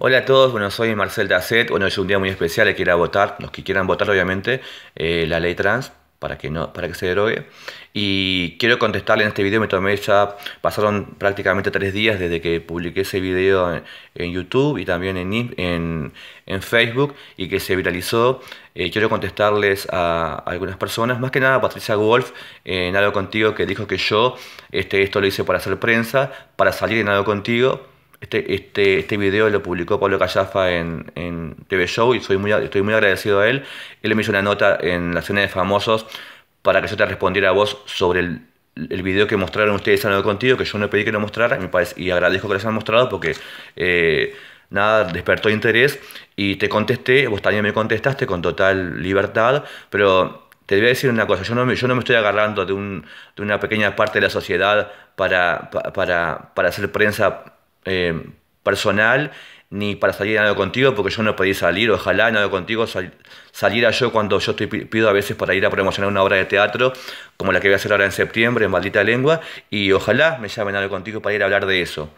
Hola a todos, bueno, soy Marcel Dacet. Bueno, es un día muy especial, que ir a votar, los que quieran votar, obviamente, eh, la ley trans para que no para que se derogue. Y quiero contestarle en este video, me tomé ya, pasaron prácticamente tres días desde que publiqué ese video en, YouTube y también en, en, Facebook y que se viralizó. Eh, quiero contestarles a, algunas personas, más que nada a Patricia Wolf, en algo contigo, que dijo que yo este, esto lo hice para hacer prensa, para salir en algo contigo este, este, este video lo publicó Pablo Callafa en, en TV Show y soy muy, estoy muy agradecido a él. Él me hizo una nota en la cena de famosos para que yo te respondiera a vos sobre el, el video que mostraron ustedes hablando contigo, que yo no pedí que lo mostrara, me parece, y agradezco que lo hayan mostrado porque eh, nada, despertó interés y te contesté, vos también me contestaste con total libertad, pero te voy a decir una cosa, yo no me, yo no me estoy agarrando de, un, de una pequeña parte de la sociedad para, para, para hacer prensa eh, personal ni para salir en algo contigo, porque yo no podía salir, ojalá en algo contigo saliera yo cuando yo estoy, pido a veces para ir a promocionar una obra de teatro, como la que voy a hacer ahora en septiembre, en Maldita Lengua, y ojalá me llamen algo contigo para ir a hablar de eso.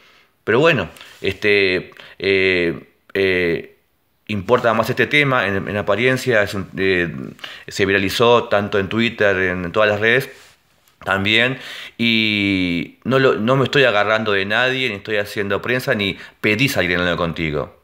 Pero bueno, este, eh, eh, importa más este tema, en, apariencia se viralizó tanto en Twitter, en todas las redes, también y no, lo, no me estoy agarrando de nadie, ni estoy haciendo prensa, ni pedí salir en contigo.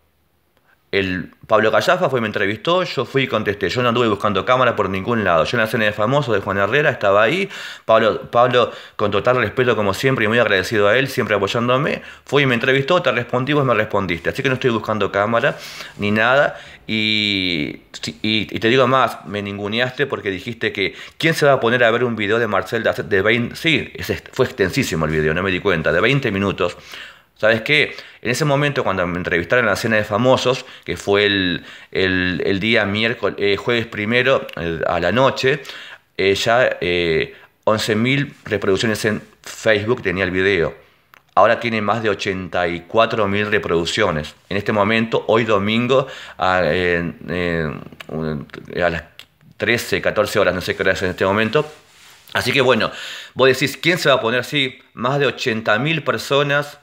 El Pablo Callafa fue, me entrevistó, yo fui y contesté. Yo no anduve buscando cámara por ningún lado. Yo en la cena de famosos de Juan Herrera estaba ahí. Pablo, Pablo, con total respeto como siempre y muy agradecido a él, siempre apoyándome, fue y me entrevistó, te respondí, vos me respondiste. Así que no estoy buscando cámara ni nada. Y, y, te digo más, me ninguneaste porque dijiste que ¿quién se va a poner a ver un video de Marcel de 20? Sí, fue extensísimo el video, no me di cuenta, de 20 minutos ¿Sabes qué? En ese momento, cuando me entrevistaron en la cena de famosos, que fue el, día miércoles, eh, jueves primero a la noche, eh, ya 11.000 eh, reproducciones en Facebook tenía el video. Ahora tiene más de 84.000 reproducciones. En este momento, hoy domingo, a, a las 13, 14 horas, no sé qué hora es en este momento, Así que bueno, vos decís, ¿quién se va a poner así? Más de 80.000 personas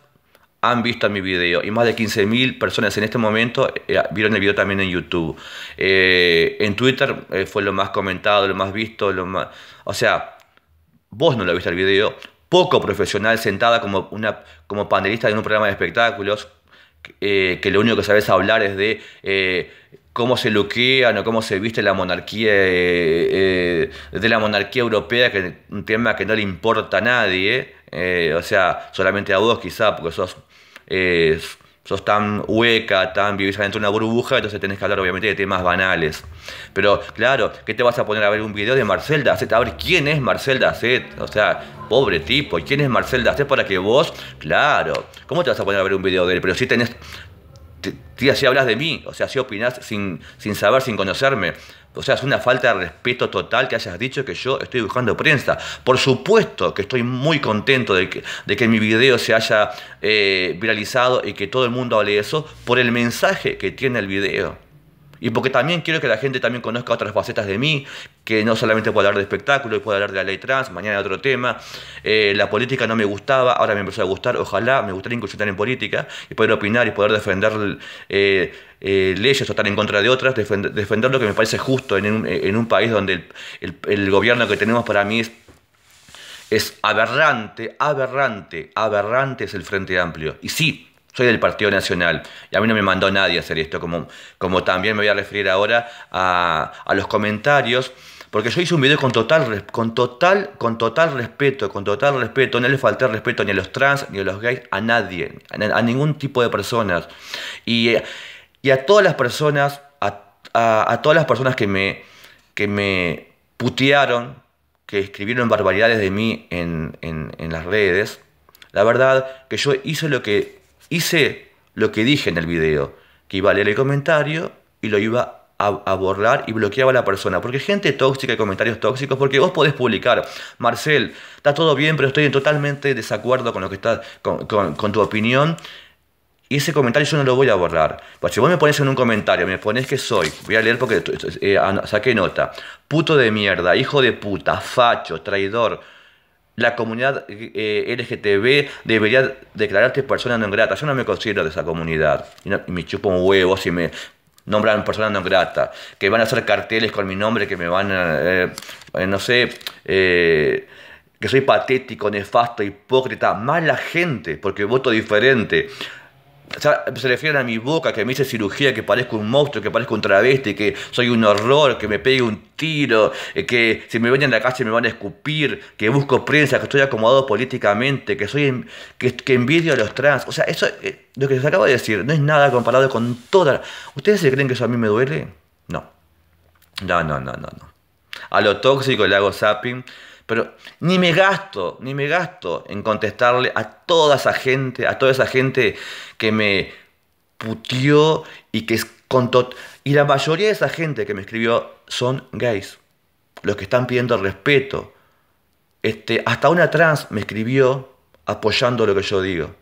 han visto mi video y más de 15.000 personas en este momento eh, vieron el video también en YouTube. Eh, en Twitter eh, fue lo más comentado, lo más visto, lo más... O sea, vos no lo viste el video, poco profesional sentada como, una, como panelista en un programa de espectáculos, que lo único que sabes hablar es de cómo se luquean o cómo se viste la monarquía de la monarquía europea, que es un tema que no le importa a nadie, o sea, solamente a vos quizá, porque sos eh, sos tan hueca, tan vivís adentro de una burbuja, entonces tenés que hablar obviamente de temas banales. Pero claro, ¿qué te vas a poner a ver un video de Marcel Dacet? A ver, ¿quién es Marcel Dacet? O sea, pobre tipo, ¿quién es Marcel Dacet para que vos, claro, ¿cómo te vas a poner a ver un video de él? Pero si tenés si hablas de mí, o sea, si opinás sin, sin saber, sin conocerme. O sea, es una falta de respeto total que hayas dicho que yo estoy buscando prensa. Por supuesto que estoy muy contento de que, de que mi video se haya eh, viralizado y que todo el mundo hable eso por el mensaje que tiene el video. Y porque también quiero que la gente también conozca otras facetas de mí, que no solamente puedo hablar de espectáculo, puedo hablar de la ley trans, mañana otro tema. Eh, la política no me gustaba, ahora me empezó a gustar, ojalá me gustaría incursionar en política y poder opinar y poder defender eh, eh, leyes o estar en contra de otras, defender, lo que me parece justo en un, país donde el, gobierno que tenemos para mí es es aberrante, aberrante, aberrante es el Frente Amplio. Y sí, soy del Partido Nacional y a mí no me mandó nadie a hacer esto, como, como también me voy a referir ahora a, los comentarios, porque yo hice un video con total, con, total, con total respeto, con total respeto, no le falté respeto ni a los trans, ni a los gays, a nadie, a, ningún tipo de personas. Y, y, a todas las personas, a, todas las personas que me, que me putearon, que escribieron barbaridades de mí en, en las redes, la verdad que yo hice lo que hice lo que dije en el video, que iba a leer el comentario y lo iba a, borrar y bloqueaba a la persona. Porque gente tóxica y comentarios tóxicos, porque vos podés publicar, Marcel, está todo bien, pero estoy en totalmente desacuerdo con lo que está, con, tu opinión. Y ese comentario yo no lo voy a borrar. Pues si vos me pones en un comentario, me pones que soy, voy a leer porque eh, saqué nota, puto de mierda, hijo de puta, facho, traidor, la comunidad eh, LGTB debería declararte persona no grata. Yo no me considero de esa comunidad. Y, me chupo un huevo si me nombran persona no grata. Que van a hacer carteles con mi nombre que me van a, eh, eh, no sé, que soy patético, nefasto, hipócrita. Mala gente, porque voto diferente se refieren a mi boca, que me hice cirugía, que parezco un monstruo, que parezco un travesti, que soy un horror, que me pegue un tiro, eh, que si me ven en la calle me van a escupir, que busco prensa, que estoy acomodado políticamente, que soy que, que envidio a los trans. O sea, eso eh, lo que les acabo de decir no es nada comparado con toda. ¿Ustedes se creen que eso a mí me duele? No. No, no, no, no, no. A lo tóxico le hago zapping pero ni me gasto, ni me gasto en contestarle a toda esa gente, a toda esa gente que me putió y que es contó. Y la mayoría de esa gente que me escribió son gays. Los que están pidiendo respeto. Este, hasta una trans me escribió apoyando lo que yo digo.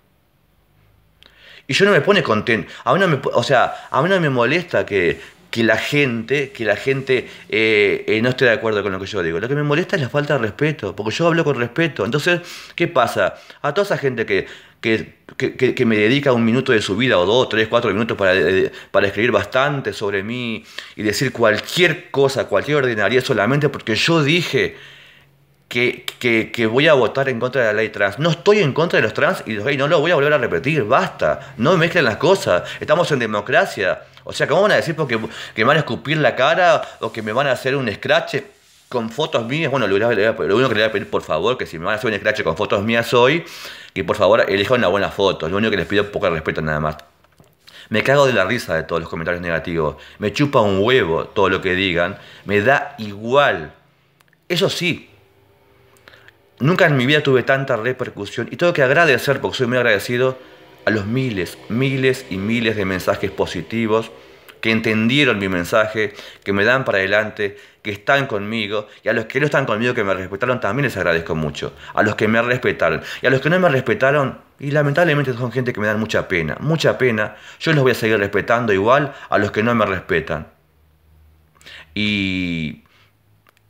Y yo no me pone contento. A mí no me, o sea, a mí no me molesta que, que la gente, que la gente eh, eh, no esté de acuerdo con lo que yo digo. Lo que me molesta es la falta de respeto, porque yo hablo con respeto. Entonces, ¿qué pasa? A toda esa gente que, que, me dedica un minuto de su vida, o dos, tres, cuatro minutos para, eh, para escribir bastante sobre mí y decir cualquier cosa, cualquier ordinaria, solamente porque yo dije que, que, voy a votar en contra de la ley trans. No estoy en contra de los trans y no lo voy a volver a repetir, basta. No mezclen las cosas. Estamos en democracia. O sea, ¿cómo van a decir porque que me van a escupir la cara o que me van a hacer un scratch con fotos mías? Bueno, lo, único que le voy a pedir, por favor, que si me van a hacer un scratch con fotos mías hoy, que por favor elijan una buena foto. Lo único que les pido es poco respeto nada más. Me cago de la risa de todos los comentarios negativos. Me chupa un huevo todo lo que digan. Me da igual. Eso sí, nunca en mi vida tuve tanta repercusión y tengo que agradecer, porque soy muy agradecido, a los miles, miles y miles de mensajes positivos que entendieron mi mensaje, que me dan para adelante, que están conmigo, y a los que no están conmigo, que me respetaron, también les agradezco mucho. A los que me respetaron. Y a los que no me respetaron, y lamentablemente son gente que me dan mucha pena, mucha pena, yo los voy a seguir respetando igual a los que no me respetan. Y,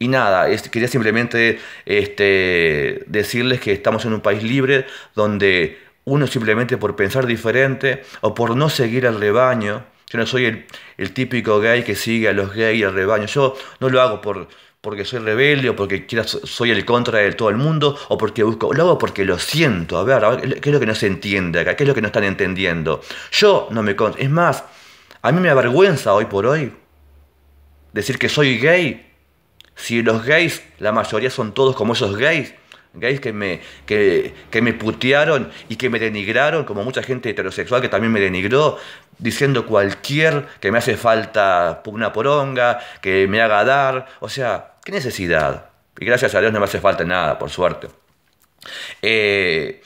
y nada, quería simplemente este, decirles que estamos en un país libre donde uno simplemente por pensar diferente o por no seguir al rebaño, yo no soy el, típico gay que sigue a los gays al rebaño, yo no lo hago por, porque soy rebelde o porque soy el contra de todo el mundo o porque busco, lo hago porque lo siento, a ver, a ver, ¿qué es lo que no se entiende acá? ¿Qué es lo que no están entendiendo? Yo no me es más, a mí me avergüenza hoy por hoy decir que soy gay, si los gays, la mayoría son todos como esos gays, gays que me, que, me putearon y que me denigraron, como mucha gente heterosexual que también me denigró, diciendo cualquier que me hace falta una poronga, que me haga dar. O sea, ¿qué necesidad? Y gracias a Dios no me hace falta nada, por suerte. Eh,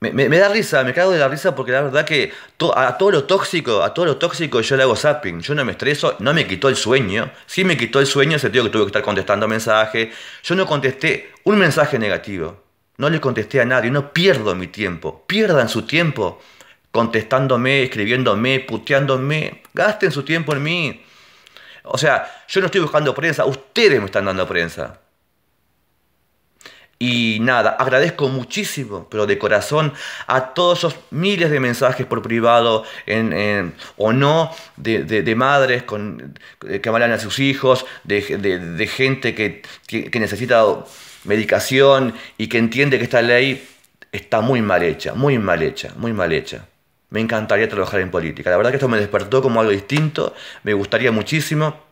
me, da risa, me cago de la risa porque la verdad que a todo lo tóxico, a todo lo tóxico yo le hago zapping. Yo no me estreso, no me quitó el sueño. Sí me quitó el sueño, sentido que tuve que estar contestando mensajes. Yo no contesté un mensaje negativo. No le contesté a nadie, no pierdo mi tiempo. Pierdan su tiempo contestándome, escribiéndome, puteándome. Gasten su tiempo en mí. O sea, yo no estoy buscando prensa, ustedes me están dando prensa. Y nada, agradezco muchísimo, pero de corazón, a todos esos miles de mensajes por privado en, o no de, madres con, que hablan a sus hijos, de, gente que, que, necesita medicación y que entiende que esta ley está muy mal hecha, muy mal hecha, muy mal hecha. Me encantaría trabajar en política. La verdad que esto me despertó como algo distinto, me gustaría muchísimo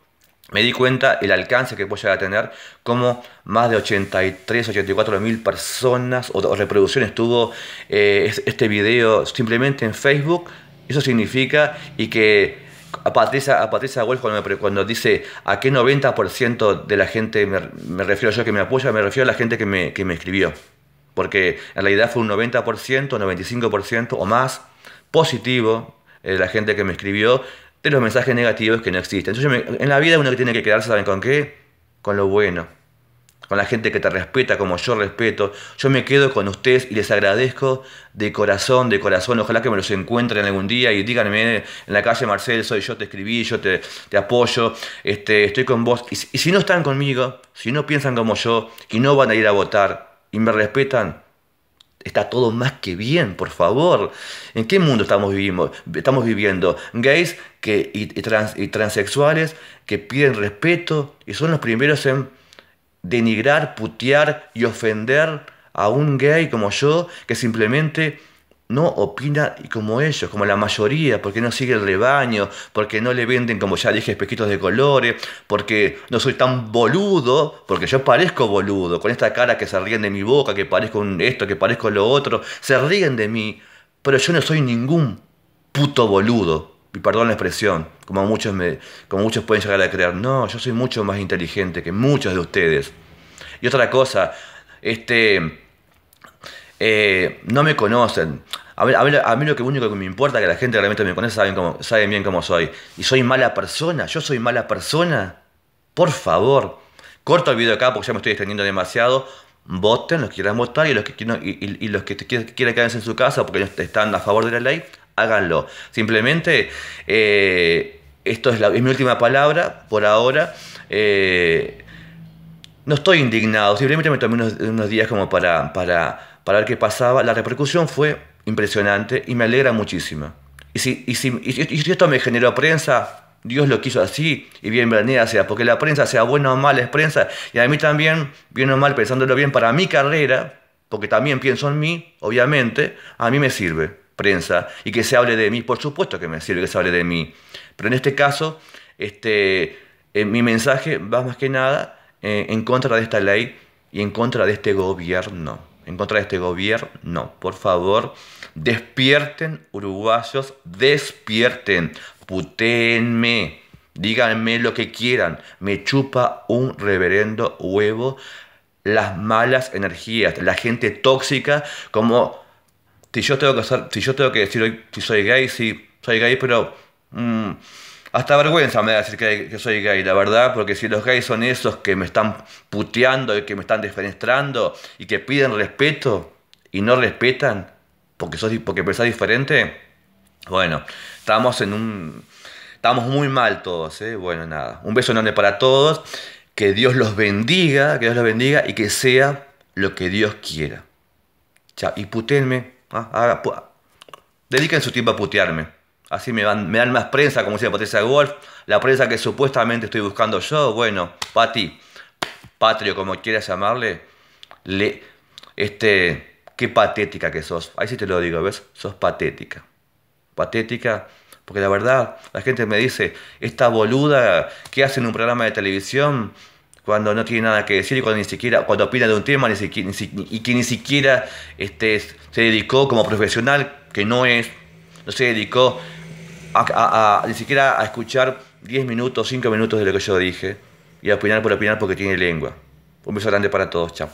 me di cuenta el alcance que puede a tener, como más de 83, 84 mil personas o, reproducciones tuvo eh, este video simplemente en Facebook. Eso significa y que a Patricia, a Patricia Wolf cuando, cuando dice a qué 90% de la gente, me, refiero yo que me apoya, me refiero a la gente que me, que me escribió. Porque en realidad fue un 90%, 95% o más positivo eh, la gente que me escribió de los mensajes negativos que no existen. Entonces, en la vida uno tiene que quedarse, ¿saben con qué? Con lo bueno. Con la gente que te respeta como yo respeto. Yo me quedo con ustedes y les agradezco de corazón, de corazón. Ojalá que me los encuentren algún día y díganme en la calle Marcel, soy yo te escribí, yo te, apoyo, este, estoy con vos. Y, y si no están conmigo, si no piensan como yo y no van a ir a votar, y me respetan, está todo más que bien, por favor. ¿En qué mundo estamos, viviendo? estamos viviendo? Gays que, y, y transexuales que piden respeto y son los primeros en denigrar, putear y ofender a un gay como yo que simplemente no opina como ellos, como la mayoría, porque no sigue el rebaño, porque no le venden, como ya dije, espejitos de colores, porque no soy tan boludo, porque yo parezco boludo, con esta cara que se ríen de mi boca, que parezco esto, que parezco lo otro, se ríen de mí, pero yo no soy ningún puto boludo. Y perdón la expresión, como muchos, me, como muchos pueden llegar a creer. No, yo soy mucho más inteligente que muchos de ustedes. Y otra cosa, este, eh, no me conocen. A, mí lo que único que me importa es que la gente realmente me conoce, saben, cómo, saben bien cómo soy. Y soy mala persona, yo soy mala persona. Por favor, corto el video acá porque ya me estoy extendiendo demasiado. Voten los que quieran votar y los que, y, los que quieran quedarse en su casa porque están a favor de la ley, háganlo. Simplemente, eh, esto es, mi última palabra por ahora. Eh, no estoy indignado, simplemente me tomé unos, días como para, para, para ver qué pasaba. La repercusión fue impresionante y me alegra muchísimo. Y si, y si, y esto me generó prensa, Dios lo quiso así y bienvenida sea, porque la prensa sea buena o mala es prensa. Y a mí también, bien o mal, pensándolo bien para mi carrera, porque también pienso en mí, obviamente, a mí me sirve prensa y que se hable de mí, por supuesto que me sirve que se hable de mí, pero en este caso, este, eh, mi mensaje va más que nada eh, en contra de esta ley y en contra de este gobierno en contra de este gobierno. No, por favor, despierten, uruguayos, despierten, putéenme, díganme lo que quieran, me chupa un reverendo huevo las malas energías, la gente tóxica, como si yo tengo que, si yo tengo que decir si soy gay, sí, soy gay, pero... Mm, hasta vergüenza me da decir que, soy gay, la verdad, porque si los gays son esos que me están puteando y que me están defenestrando y que piden respeto y no respetan porque, sos, porque pensás diferente, bueno, estamos en un... Estamos muy mal todos, ¿eh? Bueno, nada. Un beso enorme para todos. Que Dios los bendiga, que Dios los bendiga y que sea lo que Dios quiera. Chao. Y putenme. ¿ah? dediquen su tiempo a putearme. Así me, dan, me dan más prensa, como decía Patricia Wolf, la prensa que supuestamente estoy buscando yo. Bueno, Pati, Patrio, como quieras llamarle, le, este, qué patética que sos. Ahí sí te lo digo, ¿ves? Sos patética. Patética, porque la verdad, la gente me dice, esta boluda que hace en un programa de televisión cuando no tiene nada que decir y cuando ni siquiera, cuando opina de un tema ni siquiera, y que ni siquiera este, se dedicó como profesional, que no es, no se dedicó a, ni siquiera a escuchar 10 minutos, 5 minutos de lo que yo dije y a opinar por opinar porque tiene lengua. Un beso grande para todos, chao.